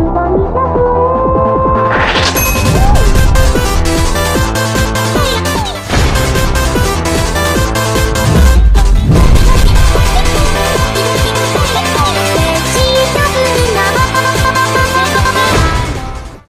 Bonita. you